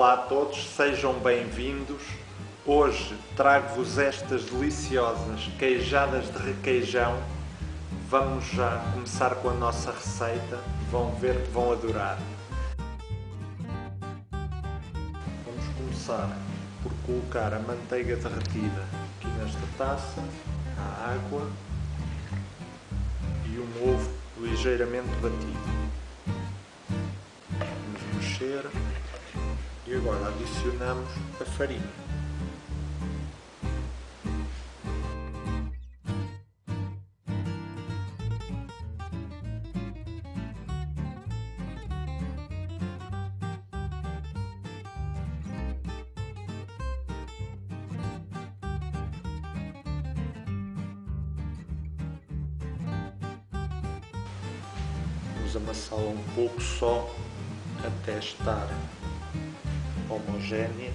Olá a todos, sejam bem-vindos. Hoje trago-vos estas deliciosas queijadas de requeijão. Vamos já começar com a nossa receita, vão ver que vão adorar. Vamos começar por colocar a manteiga derretida aqui nesta taça, a água e um ovo ligeiramente batido. Vamos mexer e agora adicionamos a farinha. Vamos amassá-la um pouco só até estar homogénea.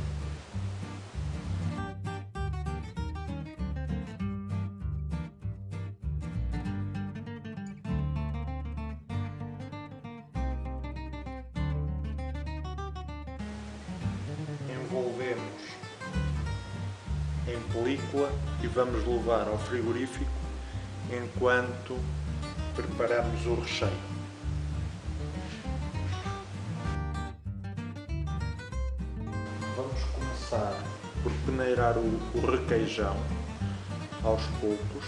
Envolvemos em película e vamos levar ao frigorífico enquanto preparamos o recheio. Peneirar o, o requeijão aos poucos.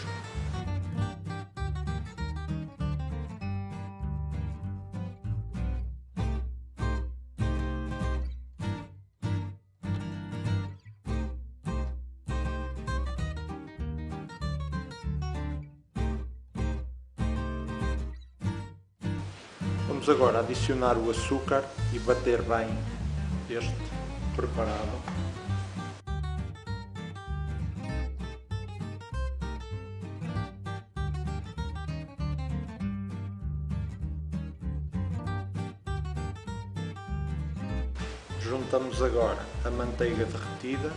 Vamos agora adicionar o açúcar e bater bem este preparado. Juntamos agora a manteiga derretida,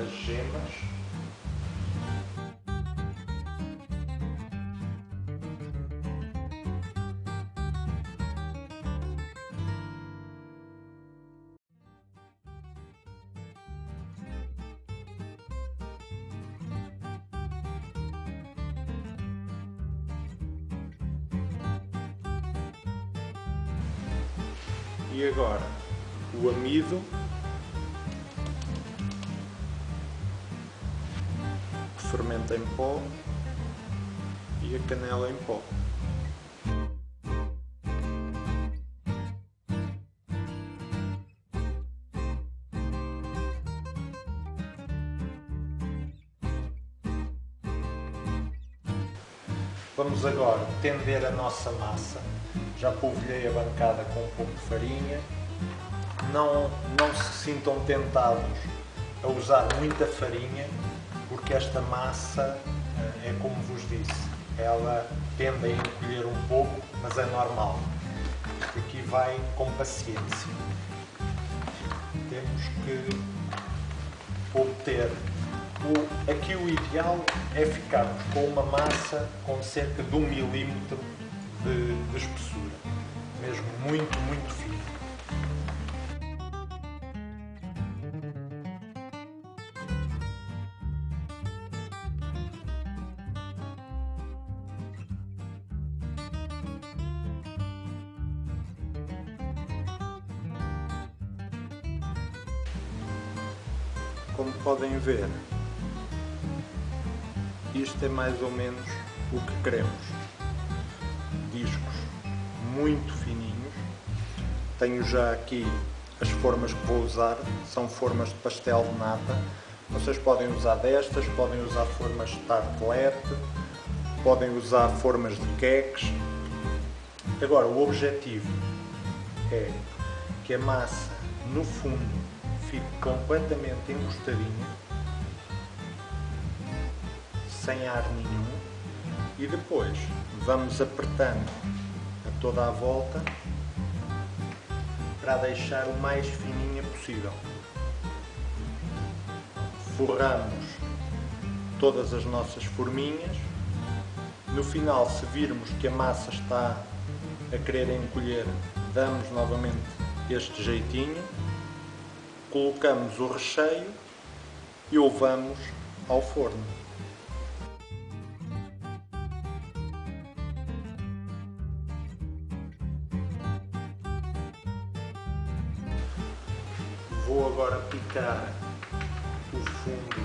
as gemas E agora o amido, fermento em pó e a canela em pó. Vamos agora tender a nossa massa. Já polvilhei a bancada com um pouco de farinha. Não, não se sintam tentados a usar muita farinha, porque esta massa eh, é como vos disse, ela tende a encolher um pouco, mas é normal. Aqui vai com paciência. Temos que obter o, aqui o ideal é ficarmos com uma massa com cerca de um milímetro de, de espessura, mesmo muito, muito fino. Como podem ver, isto é mais ou menos o que queremos. Discos muito fininhos. Tenho já aqui as formas que vou usar, são formas de pastel de nata. Vocês podem usar destas, podem usar formas de tartelete, podem usar formas de queques. Agora, o objetivo é que a massa no fundo fique completamente encostadinha sem ar nenhum e depois vamos apertando a toda a volta para deixar o mais fininha possível. Forramos todas as nossas forminhas. No final, se virmos que a massa está a querer encolher, damos novamente este jeitinho, colocamos o recheio e o levamos ao forno. Picar o fundo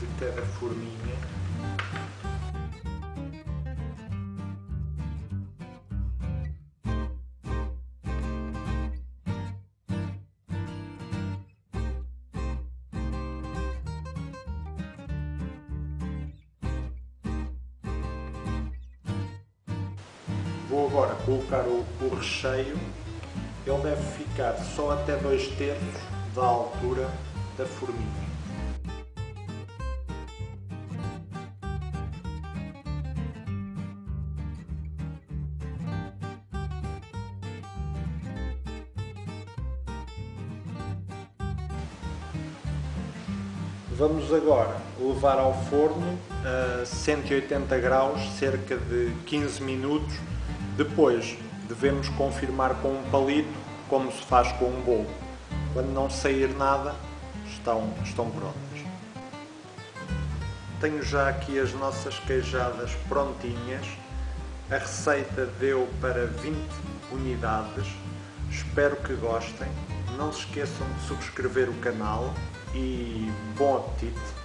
de cada forminha. Vou agora colocar o, o recheio ele deve ficar só até dois terços da altura da forminha. Vamos agora levar ao forno a 180 graus cerca de 15 minutos. Depois devemos confirmar com um palito, como se faz com um bolo. Quando não sair nada, estão, estão prontas. Tenho já aqui as nossas queijadas prontinhas. A receita deu para 20 unidades. Espero que gostem. Não se esqueçam de subscrever o canal e bom apetite!